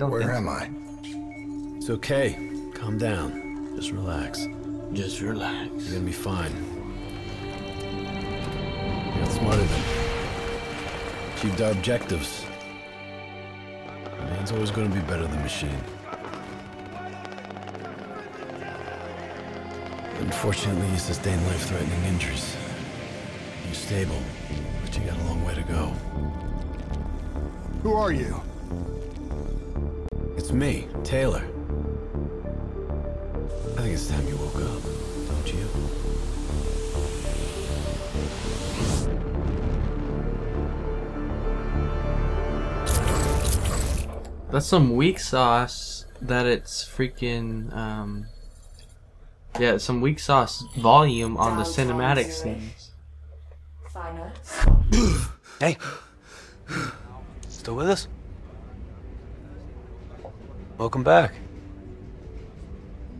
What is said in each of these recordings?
don't Where think am I? It's okay. Calm down. Just relax. Just relax. You're gonna be fine. You got smarter than. Achieved our objectives. Man's always gonna be better than machine. Unfortunately, you sustained life-threatening injuries. You're stable, but you got a long way to go. Who are you? It's me, Taylor. I think it's time you woke up, don't you? That's some weak sauce that it's freaking um yeah, some weak sauce volume on the cinematic scenes. Final. Hey. Still with us? Welcome back.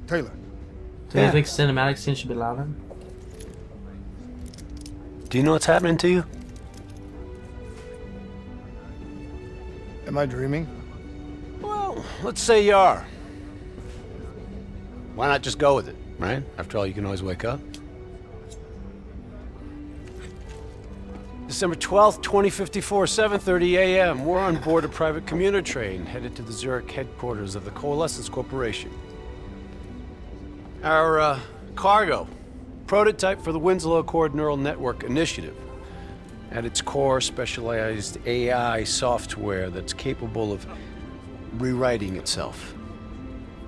Taylor. Do Yeah. you think cinematic scenes should be louder? Do you know what's happening to you? Am I dreaming? Well, let's say you are. Why not just go with it, right? After all, you can always wake up. December 12th, 2054, 7.30 a.m. We're on board a private commuter train headed to the Zurich headquarters of the Coalescence Corporation. Our uh, cargo, prototype for the Winslow Accord Neural Network Initiative. At its core, specialized AI software that's capable of rewriting itself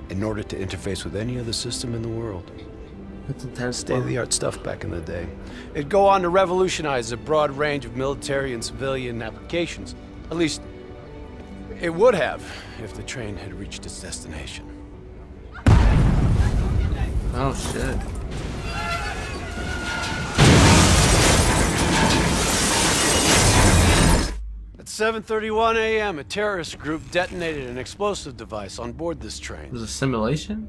in order to interface with any other system in the world. That's intense. State of the art stuff back in the day. It'd go on to revolutionize a broad range of military and civilian applications. At least, it would have if the train had reached its destination. Oh shit. At 7:31 a.m., a terrorist group detonated an explosive device on board this train. It was a simulation?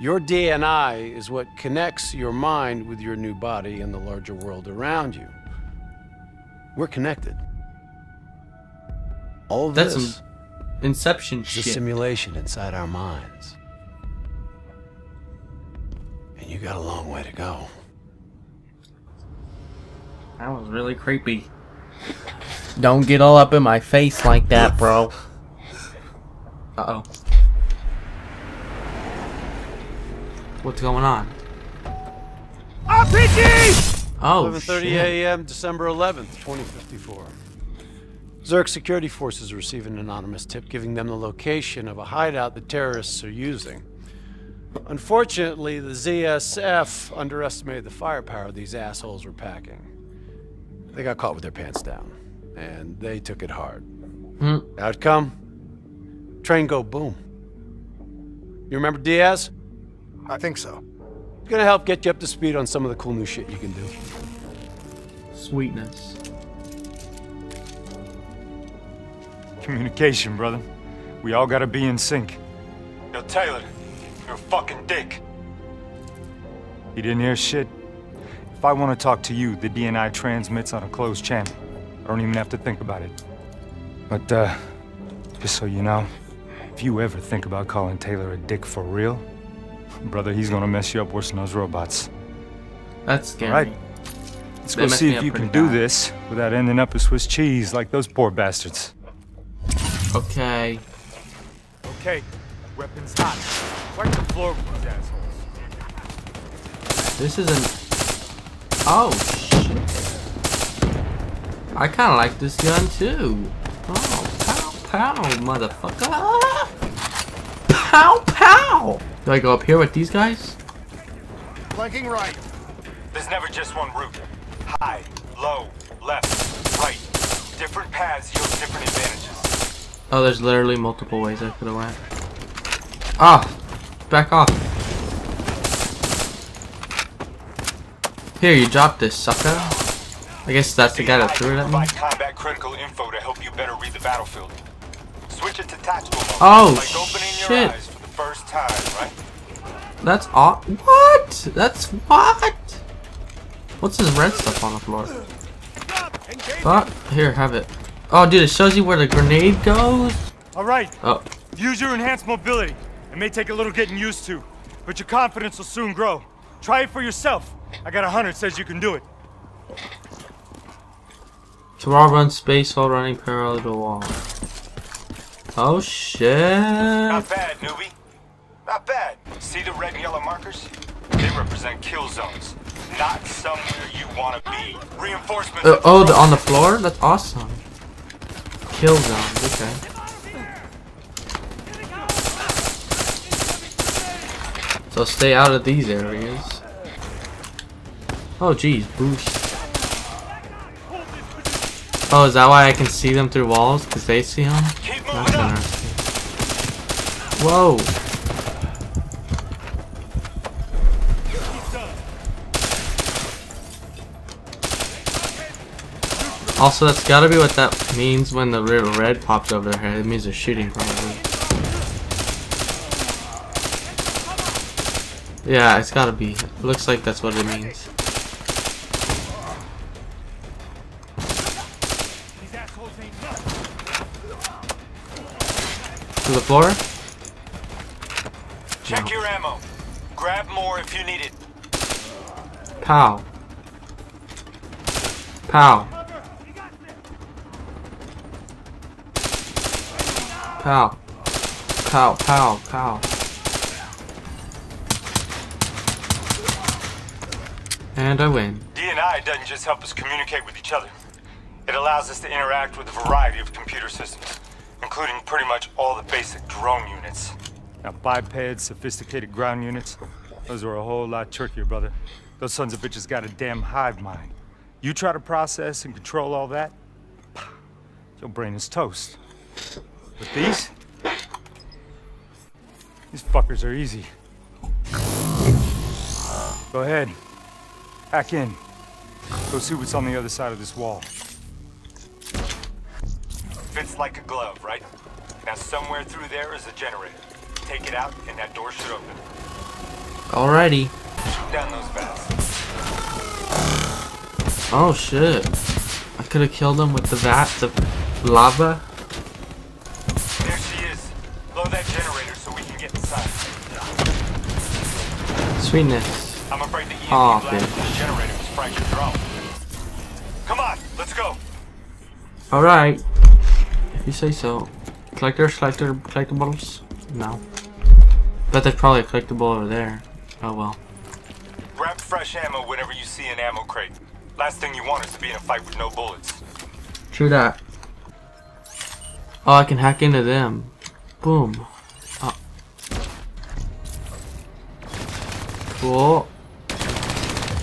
Your DNI is what connects your mind with your new body and the larger world around you. We're connected. All of That's this Inception is a simulation inside our minds. And you got a long way to go. That was really creepy. Don't get all up in my face like that, bro. Uh oh. What's going on? RPG! Oh, 11:30 a.m. December 11th, 2054. Zurich security forces receive an anonymous tip giving them the location of a hideout the terrorists are using. Unfortunately, the ZSF underestimated the firepower these assholes were packing. They got caught with their pants down, and they took it hard. Hmm. Outcome? Train go boom. You remember Diaz? I think so. It's Gonna help get you up to speed on some of the cool new shit you can do. Sweetness. Communication, brother. We all gotta be in sync. Yo, Taylor, you're a fucking dick. You didn't hear shit? If I want to talk to you, the DNI transmits on a closed channel. I don't even have to think about it. But, uh, just so you know, if you ever think about calling Taylor a dick for real, brother, he's gonna mess you up worse than those robots. That's scary. Right. Let's They go see if you can pretty do this without ending up a Swiss cheese like those poor bastards. Okay. Okay, weapons hot. Wipe the floor with these assholes. This is an. Oh shit! I kind of like this gun too. Oh, pow pow, motherfucker! Ah! Pow pow! Do I go up here with these guys? Flanking right. There's never just one route. High, low, left, right. Different paths yield different advantages. Oh, there's literally multiple ways I could have went. Ah! Back off. Here, you dropped this, sucker. I guess that's the guy that threw it at me. Combat critical info to help you better read the battlefield. Switch it to tactical mode. Oh, shit eyes for the first time, right? That's aw- What? That's what? What's this red stuff on the floor? But here, have it. Oh, dude, it shows you where the grenade goes. All right. Oh, Use your enhanced mobility. It may take a little getting used to, but your confidence will soon grow. Try it for yourself. I got a hunter says you can do it. so all run space while running parallel to the wall. Oh shit! Not bad, newbie. Not bad. See the red and yellow markers? They represent kill zones. Not somewhere you want to be. Reinforcements. Uh, oh, the, on the floor? That's awesome. Kill zones. Okay. So stay out of these areas. Oh, geez, boost. Oh, is that why I can see them through walls? Because they see them? That's interesting. Whoa! Also, that's gotta be what that means when the red popped over their head. It means they're shooting probably. Yeah, it's gotta be. It looks like that's what it means. To the floor? Check your ammo. Grab more if you need it. Pow. Pow. Pow. Pow, pow, pow. And I win. DNI doesn't just help us communicate with each other. It allows us to interact with a variety of computer systems, including pretty much all the basic drone units. Now, bipeds, sophisticated ground units, those are a whole lot trickier, brother. Those sons of bitches got a damn hive mind. You try to process and control all that, your brain is toast. But these? These fuckers are easy. Go ahead. Hack in. Go see what's on the other side of this wall. Fits like a glove, right? Now somewhere through there is a generator. Take it out and that door should open. Alrighty. Shoot down those bats. Oh shit. I could have killed him with the vat, of lava. There she is. Blow that generator so we can get inside. Sweetness. I'm afraid the EMP Aw, ah, blast from the generator was fractured drone. Come on, let's go. Alright. If you say so. Collectors, collector, collectibles? No. Bet there's probably a collectible over there. Oh well. Grab fresh ammo whenever you see an ammo crate. Last thing you want is to be in a fight with no bullets. True that. Oh, I can hack into them. Boom. Oh. Cool.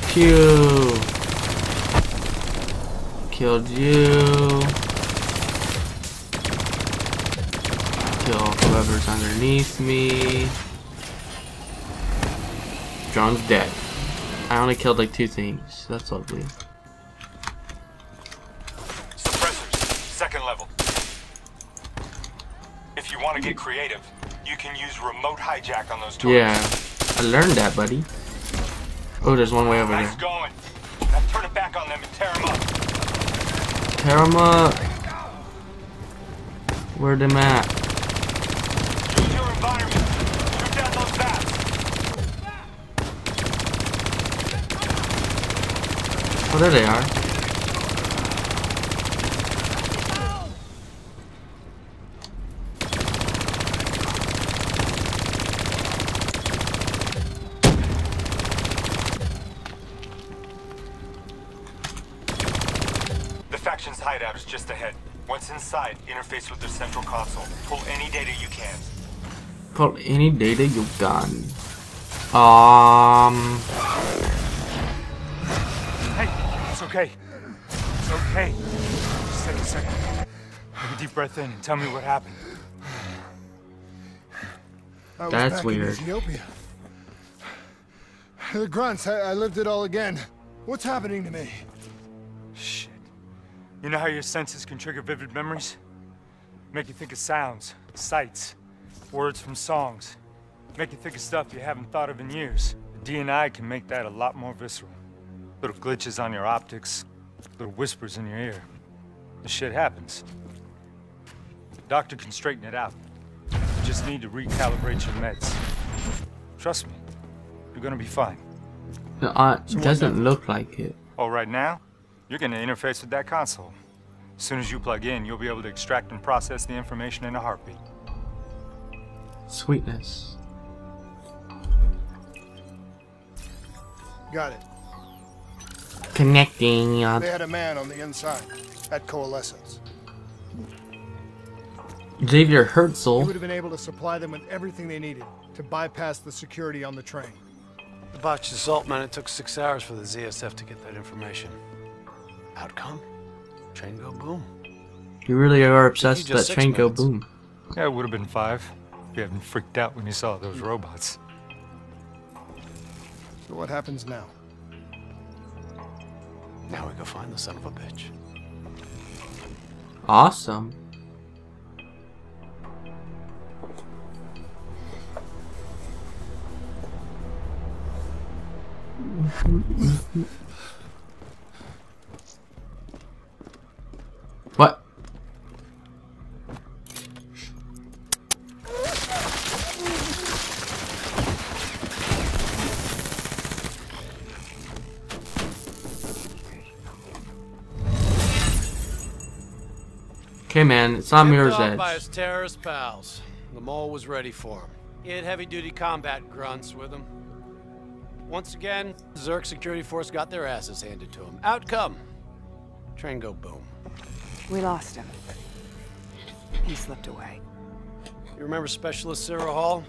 Pew. Killed you. Kill whoever's underneath me. Drone's dead. I only killed like two things. That's lovely. If you want to get creative, you can use remote hijack on those turrets. Yeah, I learned that, buddy. Oh, there's one way over Nice there. going. Now turn it back on them and tear them up. Tear them up. Where them at? Use your environment. Shoot down those bats. Oh, there they are. Once inside, interface with their central console. Pull any data you can. Pull any data you got. Um, Hey, it's okay. It's okay. Just take a second. Take a deep breath in and tell me what happened. I was That's back weird. In Ethiopia. The grunts, I, I lived it all again. What's happening to me? You know how your senses can trigger vivid memories? Make you think of sounds, sights, words from songs. Make you think of stuff you haven't thought of in years. The DNI can make that a lot more visceral. Little glitches on your optics, little whispers in your ear. This shit happens. The doctor can straighten it out. You just need to recalibrate your meds. Trust me, you're gonna be fine. No, uh, doesn't look like it. Oh, right now, you're gonna interface with that console. As soon as you plug in, you'll be able to extract and process the information in a heartbeat. Sweetness. Got it. Connecting. Uh, They had a man on the inside at Coalescence. Xavier He Herzl. would have been able to supply them with everything they needed to bypass the security on the train. The botched assault, man, it took six hours for the ZSF to get that information. Outcome? Train go boom. You really are obsessed with that six train go boom. Yeah, it would have been five if you hadn't freaked out when you saw those robots. So what happens now? Now we go find the son of a bitch. Awesome. Okay, man, it's not Tipped Mirror's off by Edge. his terrorist pals. The mole was ready for him. He had heavy-duty combat grunts with him. Once again, Zurich security force got their asses handed to him. Outcome: train go boom. We lost him. He slipped away. You remember Specialist Sarah Hall?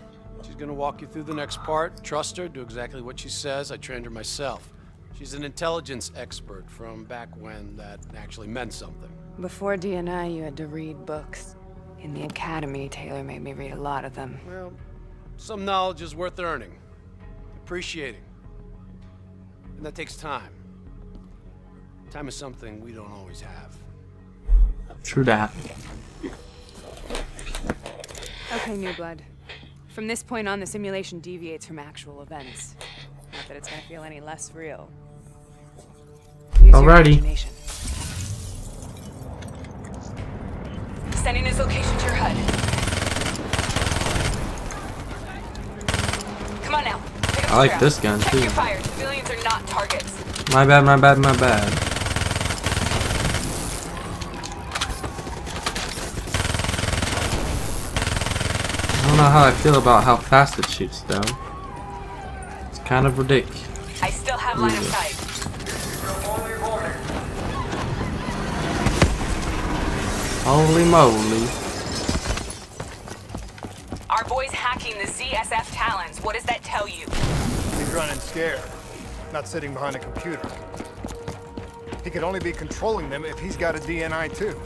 She's gonna walk you through the next part. Trust her, do exactly what she says. I trained her myself. She's an intelligence expert from back when that actually meant something. Before DNI, you had to read books. In the academy, Taylor made me read a lot of them. Well, some knowledge is worth earning, appreciating. And that takes time. Time is something we don't always have. True that. Okay, New Blood. From this point on, the simulation deviates from actual events. Not that it's gonna feel any less real. Use your Alrighty. Like this gun, too. your fire. Civilians are not targets. My bad, my bad, my bad. I don't know how I feel about how fast it shoots, though. It's kind of ridiculous. I still have line of sight. Holy moly. Our boy's hacking the ZSF Talons. What does that tell you? He's running scared, not sitting behind a computer. He could only be controlling them if he's got a DNI too.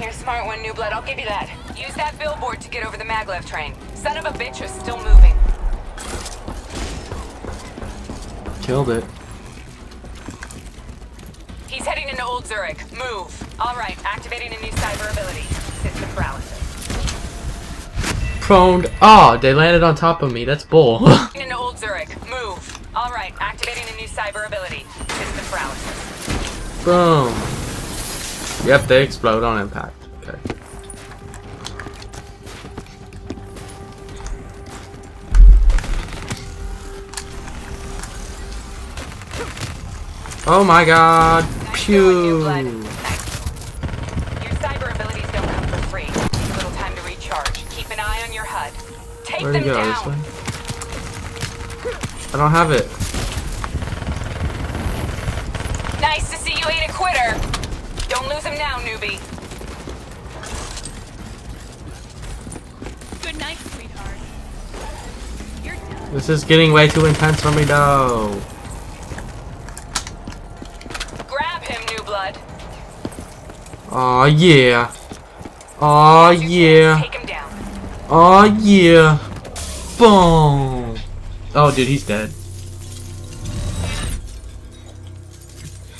You're a smart one, New Blood. I'll give you that. Use that billboard to get over the maglev train. Son of a bitch is still moving. Killed it. He's heading into Old Zurich. Move. All right, activating a new cyber ability. System paralysis. Prone. Oh, they landed on top of me. That's bull. Into Old Zurich. Move. All right, activating a new cyber ability. System. Boom. Yep, they explode on impact. Okay. Oh my god. Nice going, New Blood. Pew. Take Where'd them he go? This way? I don't have it. Nice to see you ain't a quitter. Don't lose him now, newbie. Good night, sweetheart. You're done. This is getting way too intense for me though. Grab him, new blood. Oh yeah. Oh yeah. hands, Take him down. Oh yeah. Boom. Oh dude, he's dead.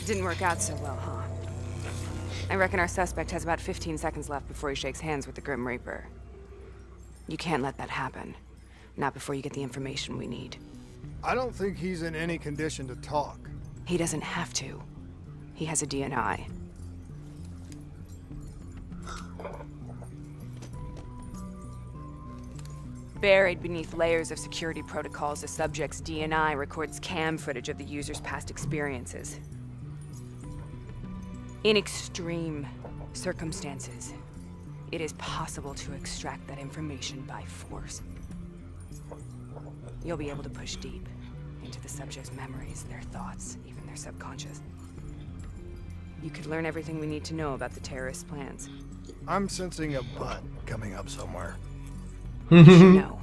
didn't work out so well, huh? I reckon our suspect has about 15 seconds left before he shakes hands with the Grim Reaper. You can't let that happen. Not before you get the information we need. I don't think he's in any condition to talk. He doesn't have to. He has a DNI. Buried beneath layers of security protocols, the subject's DNI records cam footage of the user's past experiences. In extreme circumstances, it is possible to extract that information by force. You'll be able to push deep into the subject's memories, their thoughts, even their subconscious. You could learn everything we need to know about the terrorist plans. I'm sensing a butt coming up somewhere. No.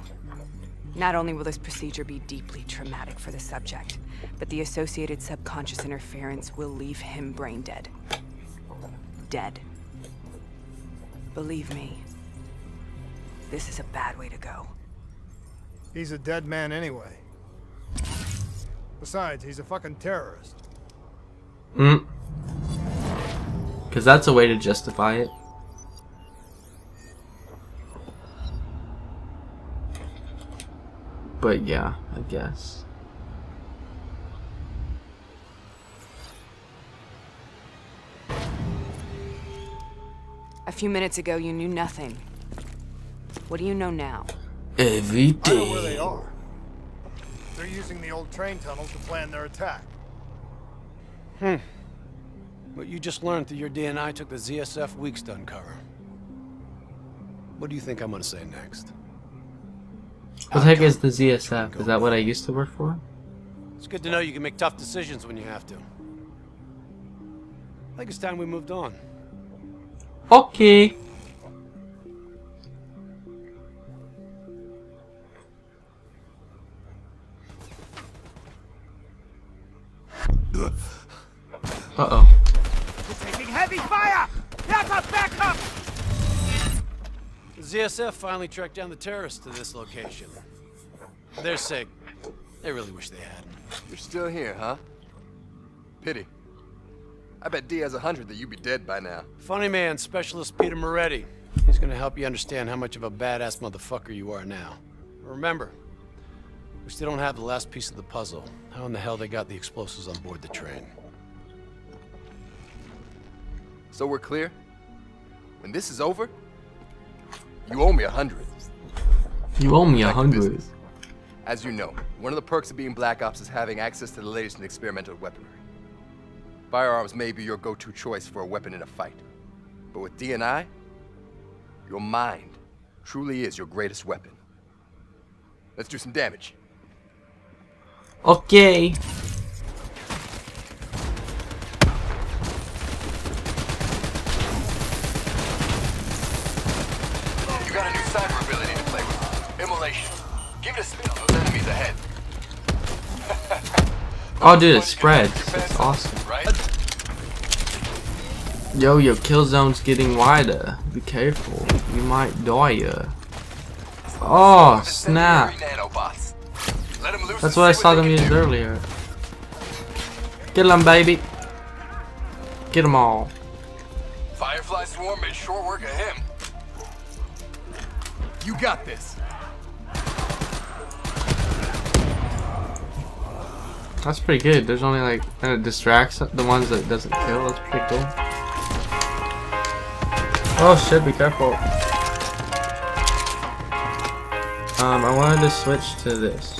Not only will this procedure be deeply traumatic for the subject, but the associated subconscious interference will leave him brain dead. Dead. Believe me, this is a bad way to go. He's a dead man anyway. Besides, he's a fucking terrorist. Mm. Because that's a way to justify it. But yeah, I guess. A few minutes ago, you knew nothing. What do you know now? Every I know where they are. They're using the old train tunnel to plan their attack. Hmm. But you just learned through your DNI took the ZSF weeks to uncover. What do you think I'm gonna say next? What the heck is the ZSF? Is that what I used to work for? It's good to know you can make tough decisions when you have to. I think it's time we moved on. Okay. Finally tracked down the terrorists to this location. For their sake, they really wish they hadn't. You're still here, huh? Pity. I bet D has a hundred that you'd be dead by now. Funny man, Specialist Peter Maretti. He's gonna help you understand how much of a badass motherfucker you are now. Remember, we still don't have the last piece of the puzzle. How in the hell they got the explosives on board the train? So we're clear? When this is over, you owe me a hundred. You owe me a hundred. As you know, one of the perks of being Black Ops is having access to the latest in experimental weaponry. Firearms may be your go-to choice for a weapon in a fight. But with DNI, your mind truly is your greatest weapon. Let's do some damage. Okay. You got a new cyber ability to play with. Immolation. Give it a spin on those enemies ahead. Oh, dude, it spreads. It's awesome. Right? Yo, your kill zone's getting wider. Be careful. You might die. uh. Oh, snap. Nanobots. Let 'em loose That's what I saw them use earlier. Get them, baby. Get them all. Firefly Swarm made short work of him. You got this. That's pretty good. There's only like, and it distracts the ones that doesn't kill. That's pretty cool. Oh shit, be careful. Um, I wanted to switch to this.